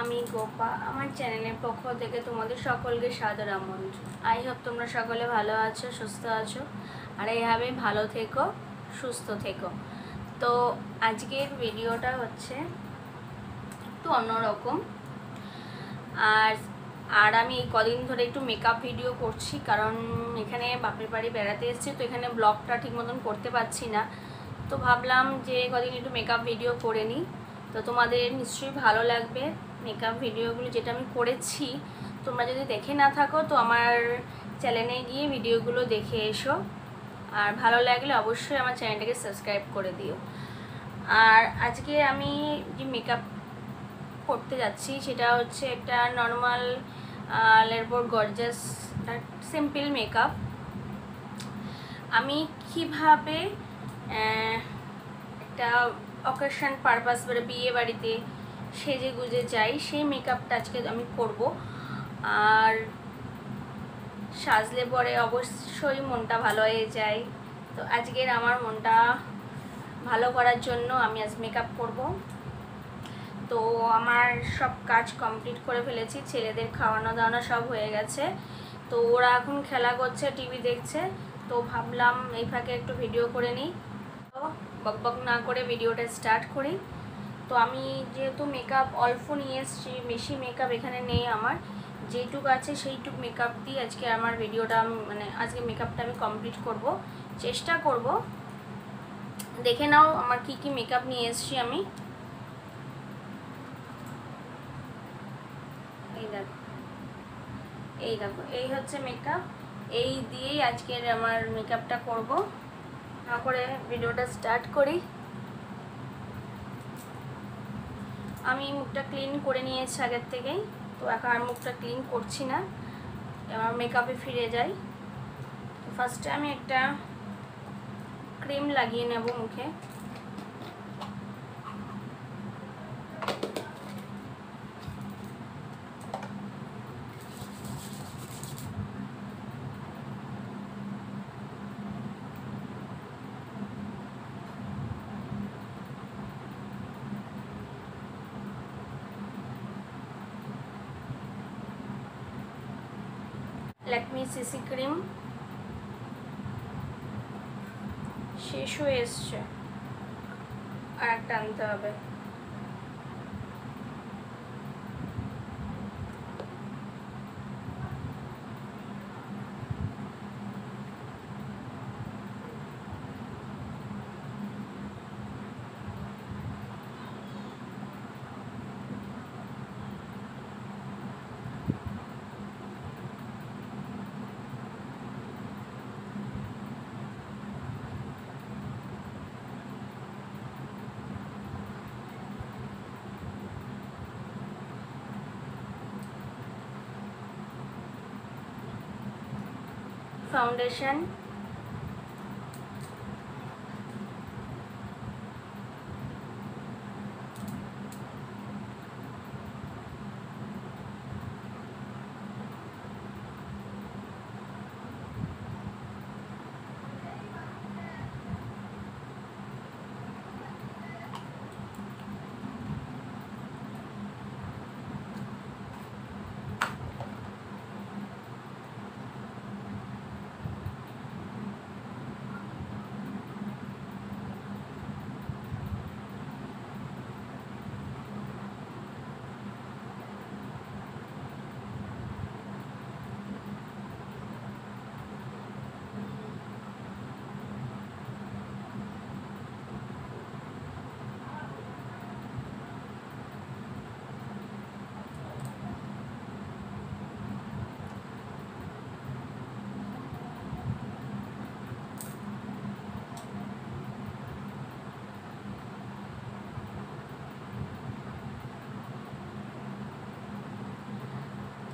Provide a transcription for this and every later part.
আমি গোপা, আমার চ্যানেলের পক্ষ থেকে তোমাদের সকলকে সাদর আমন্ত্রণ। আই হোপ তোমরা সকলে ভালো আছো, সুস্থ আছো, আর এইভাবে ভালো থেকো, সুস্থ থেকো। তো আজকের ভিডিওটা হচ্ছে একটু অন্যরকম। আর আর আমি এই কদিন ধরে একটু মেকআপ ভিডিও করছি, কারণ এখানে বাপের বাড়ি বেড়াতে এসেছি, তো এখানে ব্লগটা ঠিক মতন করতে পারছি না। তো ভাবলাম যে কদিন একটু মেকআপ ভিডিও করে নিই। তো তোমাদের নিশ্চয়ই ভালো লাগবে। মেকআপ ভিডিওগুলো যেটা আমি করেছি, তোমরা যদি দেখে না থাকো, তো আমার চ্যানেলে গিয়ে ভিডিওগুলো দেখে এসো। আর ভালো লাগলে অবশ্যই আমার চ্যানেলটাকে সাবস্ক্রাইব করে দিও। আর আজকে আমি যে মেকআপ করতে যাচ্ছি, সেটা হচ্ছে একটা নর্মাল লেরবোর গর্জাস সিম্পল মেকআপ আমি কীভাবে একটা অকেশন পারপাস বিয়ে বাড়িতে সেজে গুজে যাই, সেই মেকআপটা আজকে আমি করব। আর সাজলে পরে অবশ্যই মনটা ভালো হয়ে যায়। তো আজকের আমার মনটা ভালো করার জন্য আমি আজ মেকআপ করব। তো আমার সব কাজ কমপ্লিট করে ফেলেছি, ছেলেদের খাওয়ানো দাওয়ানো সব হয়ে গেছে। তো ওরা এখন খেলা করছে টিভি দেখছে। তো ভাবলাম এই ফাঁকে একটু ভিডিও করে নিই। বকবক না করে ভিডিওটা স্টার্ট করি। তো আমি যেহেতু মেকআপ অল্প নিয়ে এসেছি, বেশি মেকআপ এখানে নেই আমার। যেইটুক আছে সেইটুক মেকআপ দিয়ে আজকে আমার ভিডিওটা মানে আজকে মেকআপটা আমি কমপ্লিট করব। চেষ্টা করব। দেখে নাও আমার কি কি মেকআপ নিয়ে এসেছি আমি। এই দেখো। এই দেখো, এই হচ্ছে মেকআপ এই দিয়েই আজকের আমার মেকআপটা করব। না করে ভিডিওটা স্টার্ট করি। আমি মুখটা ক্লিন করে নিয়েছি আগের থেকেই। তো এখন আর মুখটা ক্লিন করছি না। আমার মেকআপে ফিরে যাই। ফার্স্টে আমি একটা ক্রিম লাগিয়ে নেব মুখে। ল্যাকমি সিসি ক্রিম শেষ হয়ে এসছে আর একটা আনতে হবে। ফাউন্ডেশন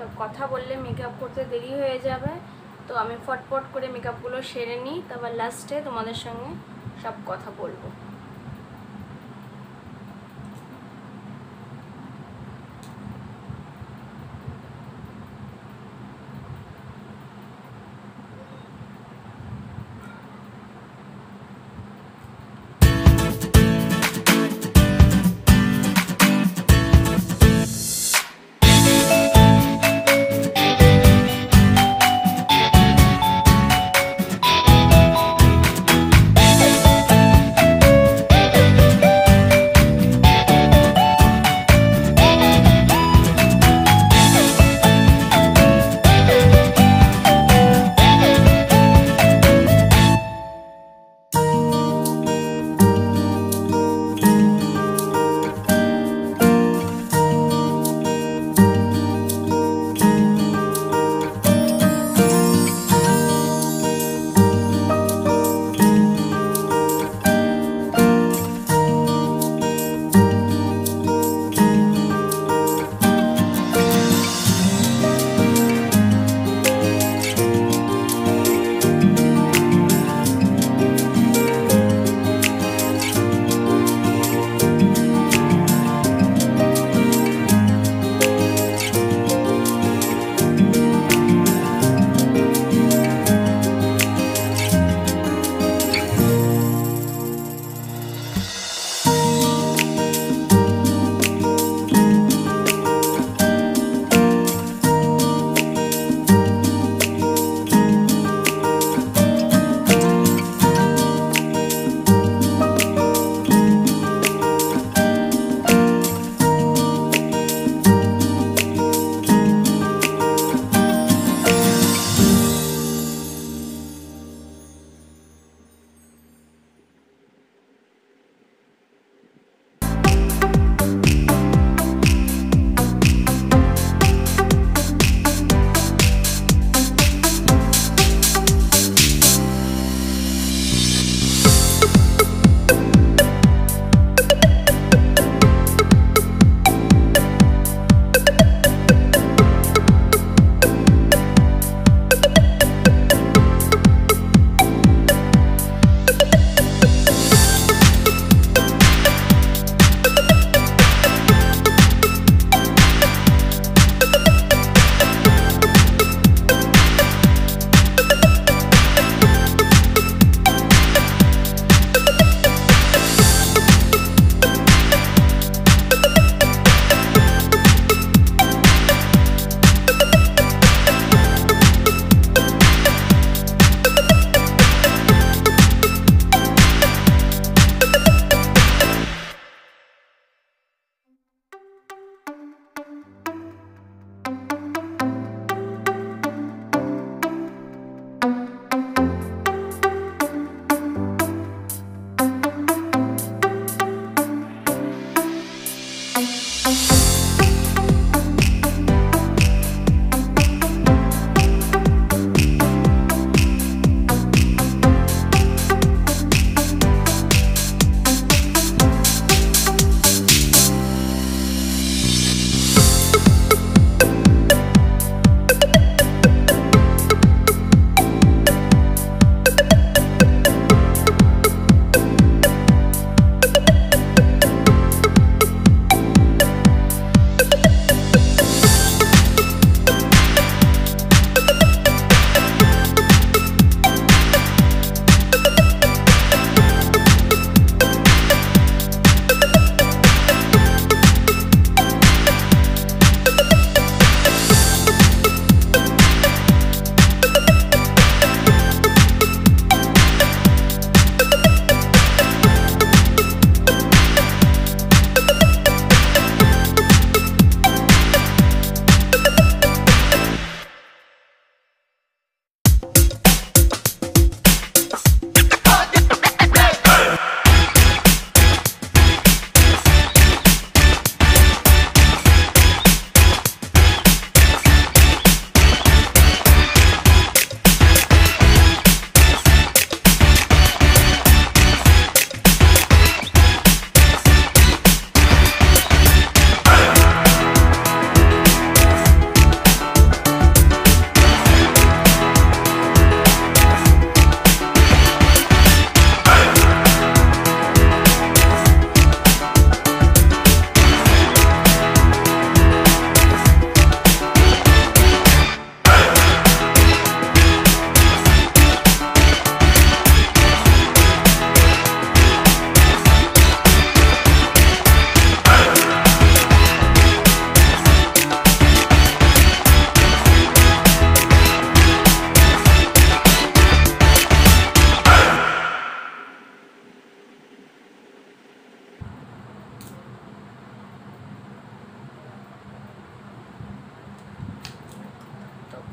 তো কথা বললে মেকআপ করতে দেরি হয়ে যাবে। তো আমি ফটফট করে মেকআপগুলো সেরে নিই, তারপর লাস্টে তোমাদের সঙ্গে সব কথা বলব।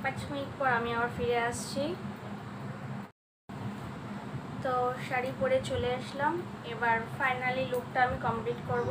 পাঁচ মিনিট পর আমি আবার ফিরে আসছি। তো শাড়ি পরে চলে আসলাম। এবার ফাইনালি লুকটা আমি কমপ্লিট করব।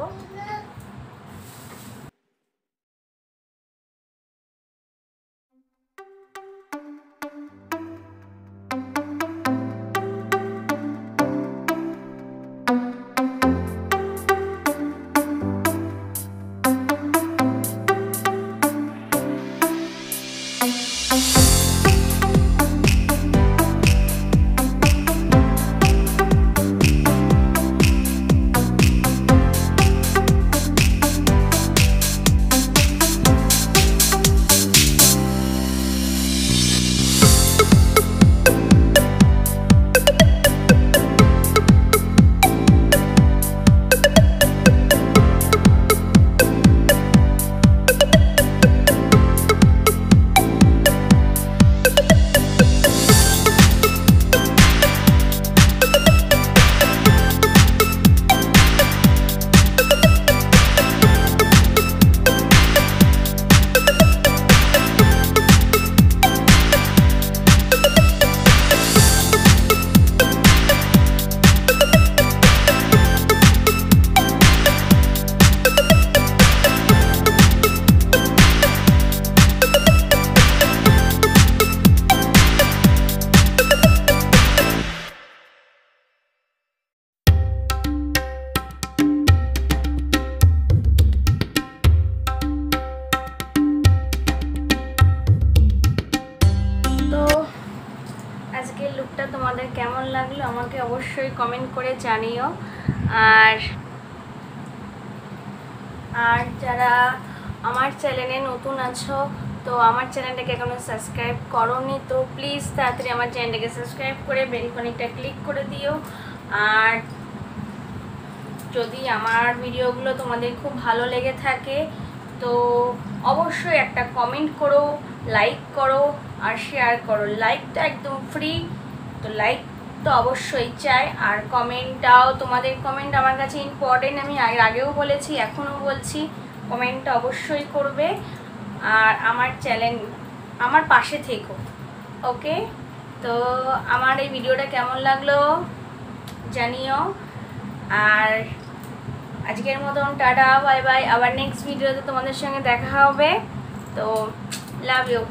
কেমন লাগল আমাকে অবশ্যই কমেন্ট করে জানিও। আর আর যারা আমার চ্যানেলে নতুন আছো, তো আমার চ্যানেলটাকে এখনও সাবস্ক্রাইব করোনি, তো প্লিজ তাড়াতাড়ি আমার চ্যানেলটাকে সাবস্ক্রাইব করে বেলকনিকটা ক্লিক করে দিও। আর যদি আমার ভিডিওগুলো তোমাদের খুব ভালো লেগে থাকে, তো অবশ্যই একটা কমেন্ট করো লাইক করো, আর শেয়ার করো। লাইক তো একদম ফ্রি তো লাইক তো অবশ্যই চাই, আর কমেন্টটাও তোমাদের কমেন্ট আমার কাছে ইম্পর্টেন্ট আমি এর আগেও বলেছি, এখনও বলছি কমেন্টটা অবশ্যই করবে, আর আমার চ্যানেল আমার পাশে থেকো ওকে তো আমার এই ভিডিওটা কেমন লাগল জানিও, আর আজকের মতন টাটা বাই বাই আবার নেক্সট ভিডিওতে তোমাদের সঙ্গে দেখা হবে, তো লাভ ইউ